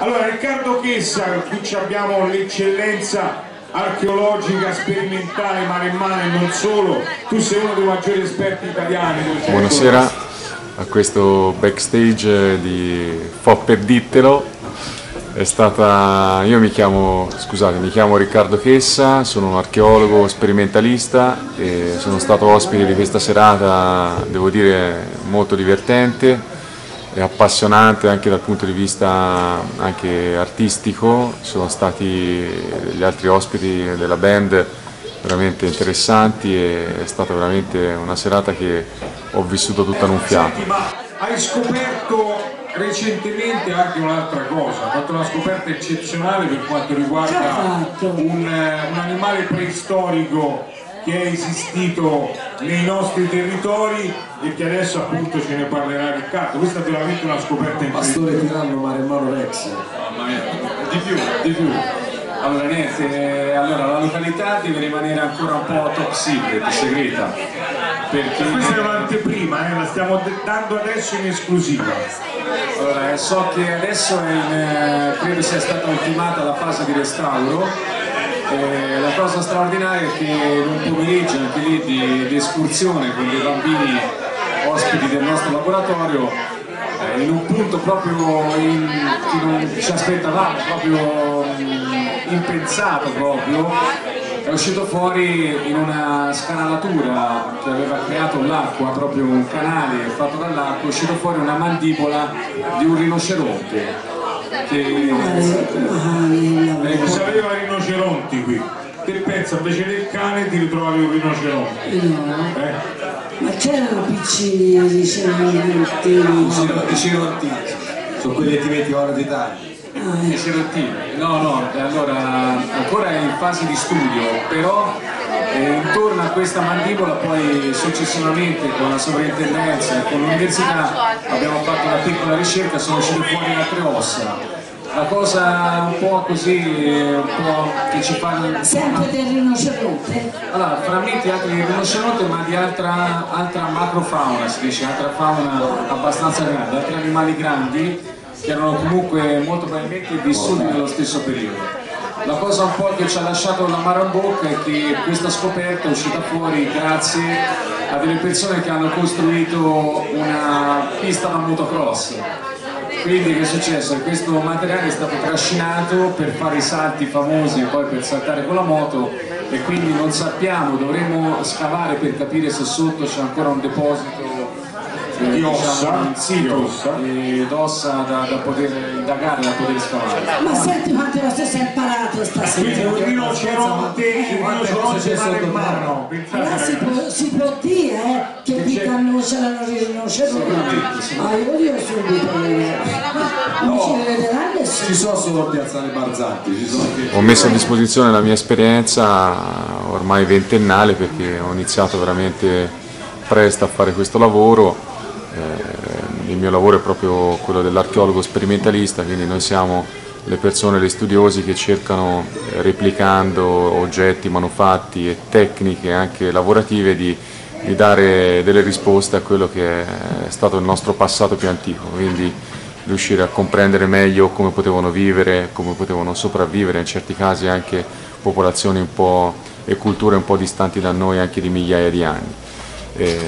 Allora Riccardo Chessa, qui abbiamo l'eccellenza archeologica, sperimentale, maremmana e non solo, tu sei uno dei maggiori esperti italiani. Buonasera a questo backstage di Foppe Dittelo. È stata, io mi chiamo, scusate, mi chiamo Riccardo Chessa, sono un archeologo sperimentalista e sono stato ospite di questa serata, devo dire, molto divertente e appassionante anche dal punto di vista anche artistico, sono stati gli altri ospiti della band veramente interessanti e è stata veramente una serata che ho vissuto tutta in un fiato. Hai scoperto recentemente anche un'altra cosa, hai fatto una scoperta eccezionale per quanto riguarda un, un animale preistorico che è esistito nei nostri territori e che adesso appunto ce ne parlerà Riccardo. Questa è veramente una scoperta incredibile. Pastore tiranno maremmano Rex. Mamma mia, di più, di più. Allora niente, allora la località deve rimanere ancora un po' top secret, segreta. Perché... Questa è un'anteprima, eh, la stiamo dando adesso in esclusiva. Allora, so che adesso in, eh, credo sia stata ultimata la fase di restauro eh, la cosa straordinaria è che in un pomeriggio anche lì di, di escursione con dei bambini ospiti del nostro laboratorio eh, in un punto proprio in, che non ci aspettavamo, proprio mh, mm, impensato proprio, è uscito fuori in una scanalatura che aveva creato l'acqua, proprio un canale fatto dall'acqua, è uscito fuori una mandibola di un rinoceronte che eh, se aveva rinoceronti qui che pensa invece del cane di ritrovare un rinoceronte. No. eh? ma c'erano piccini rinoceronti rinoceronti sono quelli che ti metti ora di taglio ah, i cerottini no no allora ancora è in fase di studio però eh, intorno a questa mandibola poi successivamente con la sovrintendenza e con l'università abbiamo fatto una piccola ricerca sono uscite fuori altre ossa la cosa un po' così, un po' che ci fa... Sempre del rinoceronte? Allora, frammenti anche di rinoceronte ma di altra, altra macrofauna, si dice, altra fauna abbastanza grande, altri animali grandi che erano comunque molto probabilmente vissuti nello stesso periodo. La cosa un po' che ci ha lasciato la in bocca è che questa scoperta è uscita fuori grazie a delle persone che hanno costruito una pista da motocross quindi che è successo? Questo materiale è stato trascinato per fare i salti famosi e poi per saltare con la moto e quindi non sappiamo, dovremo scavare per capire se sotto c'è ancora un deposito di diciamo, ossa, un sito d'ossa da, da, poter indagare, da poter scavare. Ma senti quante cose sei imparato stasera. Quindi un rinoceronte, il rinoceronte mare in mano. Allora si può, si può dire eh, che qui cannucciano i rinoceronti. Ah, io dico subito. Non ci crederanno Ci sono solo piazzale Barzanti. Ho messo a disposizione la mia esperienza ormai ventennale perché ho iniziato veramente presto a fare questo lavoro il mio lavoro è proprio quello dell'archeologo sperimentalista, quindi noi siamo le persone, gli studiosi che cercano, eh, replicando oggetti, manufatti e tecniche anche lavorative, di, di dare delle risposte a quello che è stato il nostro passato più antico, quindi riuscire a comprendere meglio come potevano vivere, come potevano sopravvivere, in certi casi anche popolazioni e culture un po' distanti da noi anche di migliaia di anni. Eh,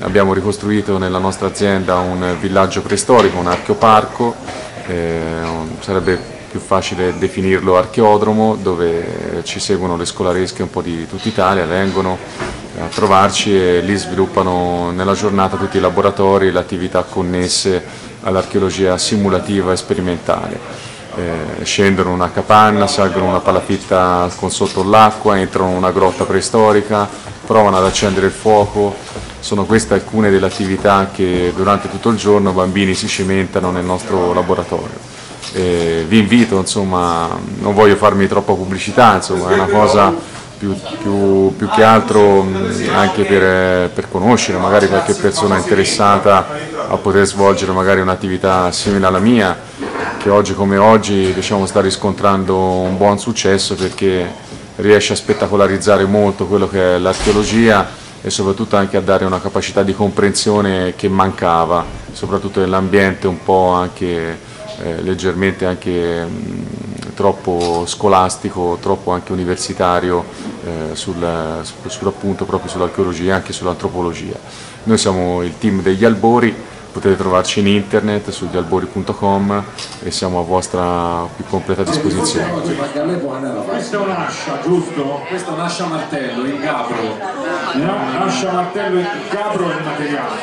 abbiamo ricostruito nella nostra azienda un villaggio preistorico, un archeoparco, eh, sarebbe più facile definirlo archeodromo dove ci seguono le scolaresche un po' di tutta Italia, vengono a trovarci e lì sviluppano nella giornata tutti i laboratori e le attività connesse all'archeologia simulativa e sperimentale. Eh, scendono una capanna, salgono una palafitta con sotto l'acqua, entrano in una grotta preistorica, provano ad accendere il fuoco, sono queste alcune delle attività che durante tutto il giorno i bambini si cimentano nel nostro laboratorio. E vi invito, insomma, non voglio farmi troppa pubblicità, insomma, è una cosa più, più, più che altro anche per, per, conoscere magari qualche persona interessata a poter svolgere magari un'attività simile alla mia, che oggi come oggi diciamo, sta riscontrando un buon successo perché riesce a spettacolarizzare molto quello che è l'archeologia e soprattutto anche a dare una capacità di comprensione che mancava, soprattutto nell'ambiente un po' anche eh, leggermente anche mh, troppo scolastico, troppo anche universitario eh, sul, sul, appunto proprio sull'archeologia e anche sull'antropologia. Noi siamo il team degli albori, potete trovarci in internet su dialbori.com e siamo a vostra più completa disposizione. Questa è un'ascia, giusto? Questa è un'ascia martello in gabro. Un'ascia martello in gabro è il materiale,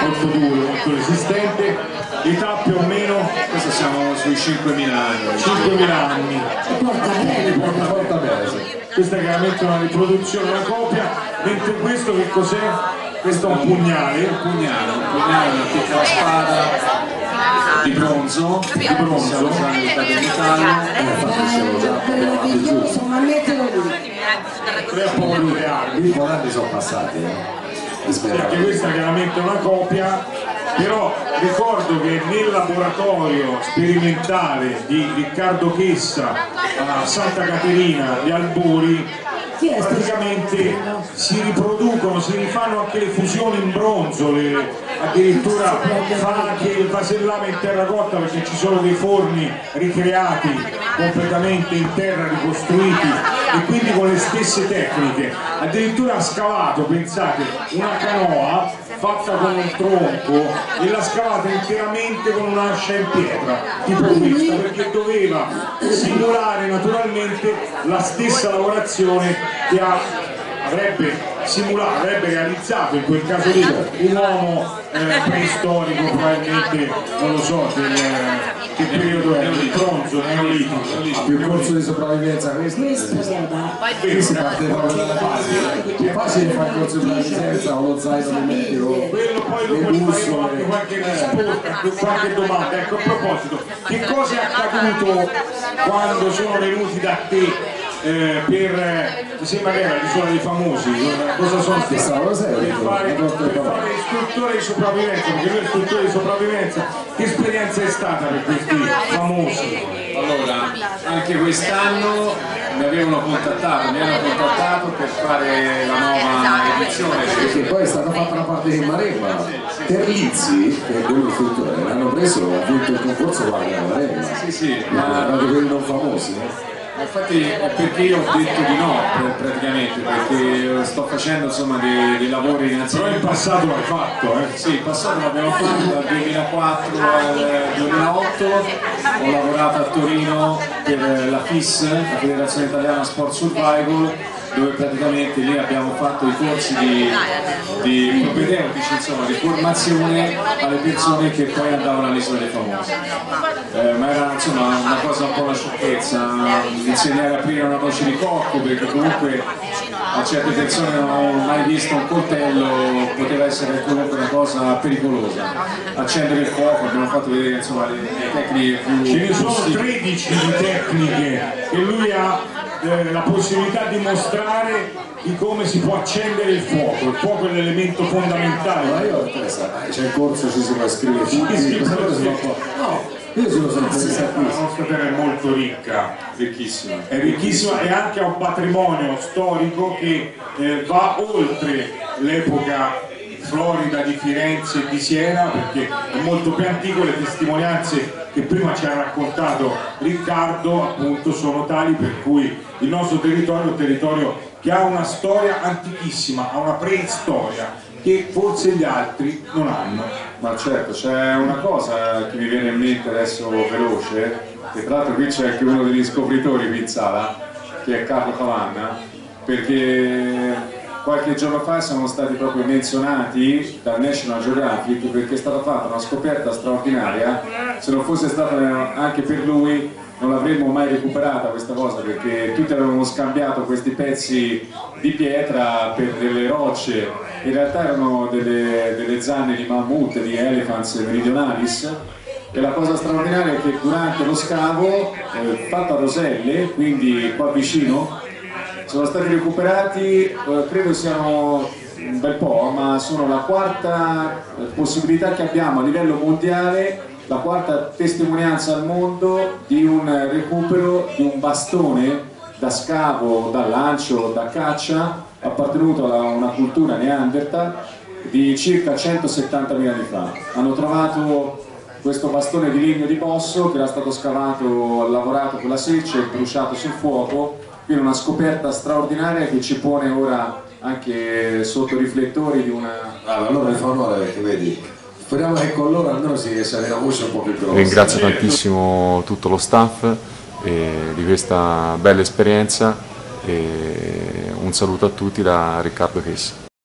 molto duro, molto resistente, età più o meno, questo siamo sui 5.000 anni. 5.000 anni. Porta bene, Porta, porta bene. Questa è chiaramente una riproduzione, una copia, mentre questo che cos'è? Questo è un pugnale, Un pugnale, un pugnale, una piccola spada di bronzo, di bronzo, siamo già nell'età del metallo. Dai, meraviglioso, ma mettilo lì. tre a poco due armi. Un po' d'anni sono passati, eh. perché questa è chiaramente una copia, però ricordo che nel laboratorio sperimentale di Riccardo Chessa a Santa Caterina di Alburi praticamente si riproducono, si rifanno anche le fusioni in bronzo, le- addirittura fa anche il vasellame in terracotta perché ci sono dei forni ricreati completamente in terra, ricostruiti e quindi con le stesse tecniche. Addirittura ha scavato, pensate, una canoa fatta con un tronco e l'ha scavata interamente con un'ascia in pietra, tipo questa, perché doveva simulare naturalmente la stessa lavorazione che ha avrebbe simulato, avrebbe realizzato in quel caso lì un uomo eh, preistorico probabilmente, non lo so, del, che periodo è, il bronzo, neolitico. Più corso di sopravvivenza Qui si parte proprio dalle basi. Più facile fare il corso di sopravvivenza con lo zaino di medico, Quello poi dopo gli faremo anche qualche risposta, qualche domanda. Ecco, a proposito, che cosa è accaduto quando sono venuti da te eh, per, eh, mi sembra che era l'isola dei famosi, eh, cosa sono stati? Per fare, per fare istruttore di sopravvivenza, perché lui è istruttore di sopravvivenza, che esperienza è stata per questi famosi? Allora, anche quest'anno mi avevano contattato, mi hanno contattato per fare la nuova edizione. Perché poi è stata fatta una parte di Maremma. Terlizzi, che è quello istruttore, l'hanno preso, ha vinto il concorso guarda Maremma. Sì, sì, Ma quelli non famosi. Infatti è perché io ho detto di no pr- praticamente, perché sto facendo insomma dei, dei lavori Però innanzitutto. in passato l'hai fatto, eh? Sì, in passato l'abbiamo fatto dal 2004 al 2008, ho lavorato a Torino per la FIS, la Federazione Italiana Sport Survival, dove praticamente lì abbiamo fatto i corsi di, di propedeutici, insomma, di formazione alle persone che poi andavano all'isola dei famosi. Eh, ma era insomma una cosa un po' una sciocchezza, insegnare a aprire una noce di cocco perché comunque a certe persone non hanno mai visto un coltello, poteva essere comunque una cosa pericolosa. Accendere il fuoco, abbiamo fatto vedere insomma le, le tecniche più Ce ne sono più- 13 di tecniche che lui ha eh, la possibilità di mostrare di come si può accendere il fuoco. Il fuoco è l'elemento Ma fondamentale. io ho interessato, c'è il corso, ci si può Sì, sì, questa cosa sì. si fa qua. No, io sono sempre La interessatissimo. nostra terra è molto ricca, ricchissima. è ricchissima e anche ha un patrimonio storico che eh, va oltre l'epoca florida di Firenze e di Siena perché è molto più antico, le testimonianze che prima ci ha raccontato Riccardo appunto sono tali per cui il nostro territorio è un territorio che ha una storia antichissima, ha una preistoria che forse gli altri non hanno. Ma certo, c'è una cosa che mi viene in mente adesso veloce, che tra l'altro qui c'è anche uno degli scopritori Pizzala, che è Carlo Cavanna, perché qualche giorno fa siamo stati proprio menzionati dal National Geographic perché è stata fatta una scoperta straordinaria, se non fosse stata anche per lui non l'avremmo mai recuperata questa cosa perché tutti avevamo scambiato questi pezzi di pietra per delle rocce, in realtà erano delle, delle zanne di mammut, di elephants meridionalis. E la cosa straordinaria è che durante lo scavo, eh, fatto a Roselle, quindi qua vicino, sono stati recuperati, eh, credo siano un bel po', ma sono la quarta eh, possibilità che abbiamo a livello mondiale, la quarta testimonianza al mondo di un recupero di un bastone da scavo, da lancio, da caccia, appartenuto a una cultura neanderthal di circa 170.000 anni fa. Hanno trovato questo bastone di legno di bosso che era stato scavato, lavorato con la seccia e bruciato sul fuoco, quindi una scoperta straordinaria che ci pone ora anche sotto i riflettori di una... Ah, allora mi fa onore perché vedi, speriamo che con loro almeno si riesca a una voce un po' più grossa. Ringrazio tantissimo tutto lo staff eh, di questa bella esperienza e un saluto a tutti da Riccardo Chessi.